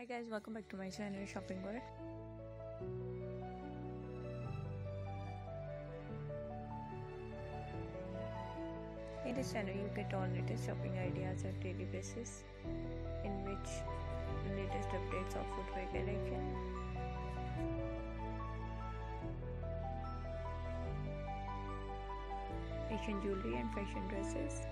Hi guys, welcome back to my channel Shopping World. In this channel, you get all latest shopping ideas on daily basis, in which latest updates of footwear collection, fashion jewelry, and fashion dresses.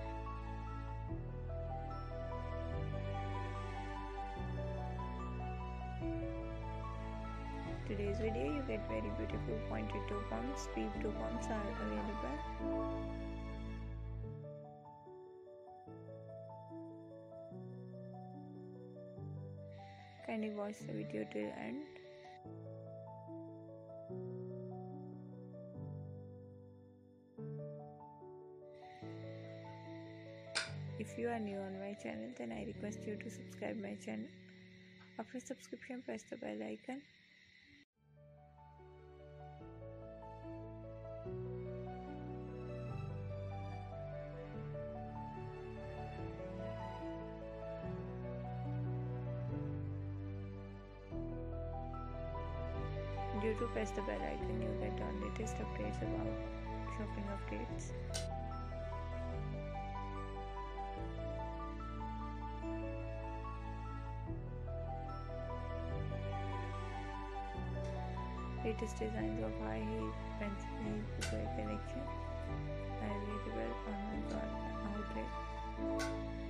Today's video, you get very beautiful pointed toe pumps. Peep toe pumps are available. Kindly watch the video till end. If you are new on my channel, then I request you to subscribe my channel. After subscription, press the bell icon. Due to press the bell icon, you get all latest updates about shopping updates. Latest designs of high heel pencil heel footwear collection available on my outlet.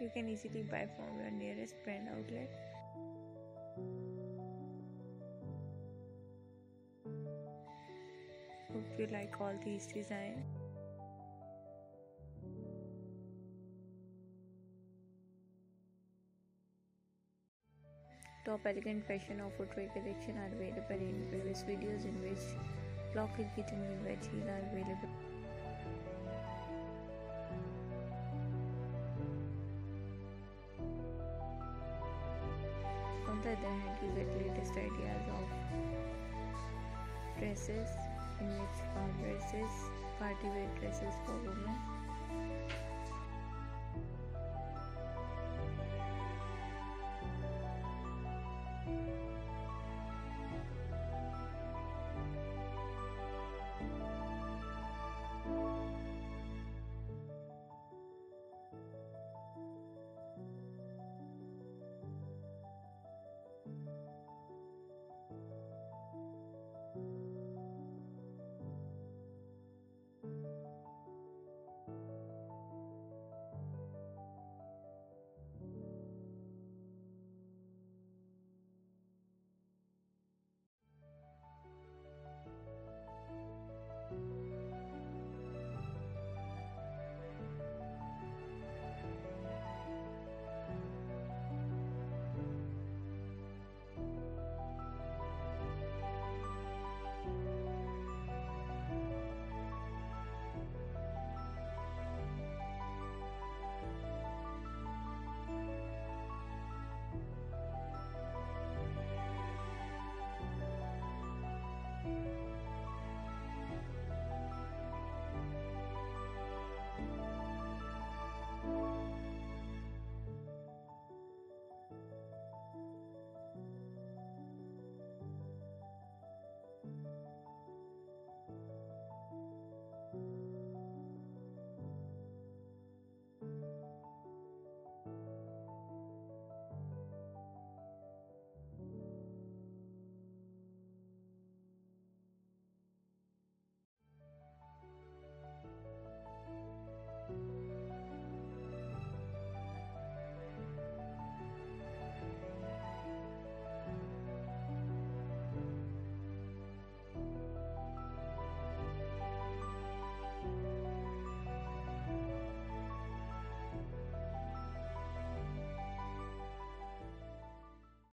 You can easily buy from your nearest brand outlet. Hope you like all these designs. Top elegant fashion or footwear collection are available in previous videos in which block heel kitten heel wedge heel are available. On the other hand, you get latest ideas of dresses in which farm dresses, party wear dresses for women,